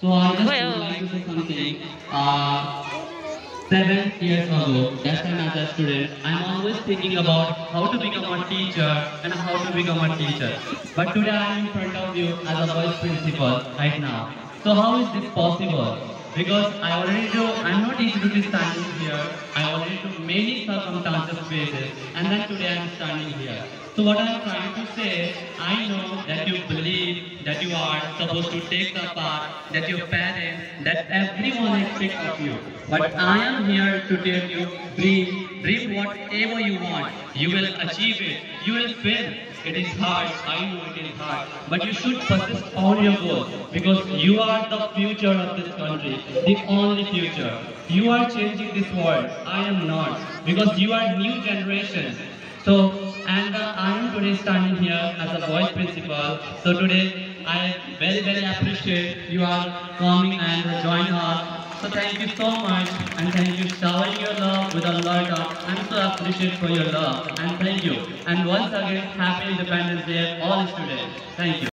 So I just Well- would like to say something. Uh, seven years ago, that time as a student, I'm always thinking about how to become a teacher and how to become a teacher. But today I'm in front of you as a vice principal right now. So how is this possible? Because I already do, I'm not easy to be standing here. I already do many circumstances and then today I'm standing here. So what I'm trying to say, I know that you believe that you are supposed to take the path that your parents, that everyone expects of you. But I am here to tell you, dream, dream whatever you want. You will achieve it. You will fail. It is hard. I know it is hard. But you should persist on your goal because you are the future of this country, the only future. You are changing this world. I am not because you are new generation. So, and uh, I am today standing here as a vice principal. So today, I very, very appreciate you are coming and joining us. So thank you so much, and thank you showering your love with a lot of. I'm appreciate for your love, and thank you. And once again, happy Independence Day, all students. Thank you.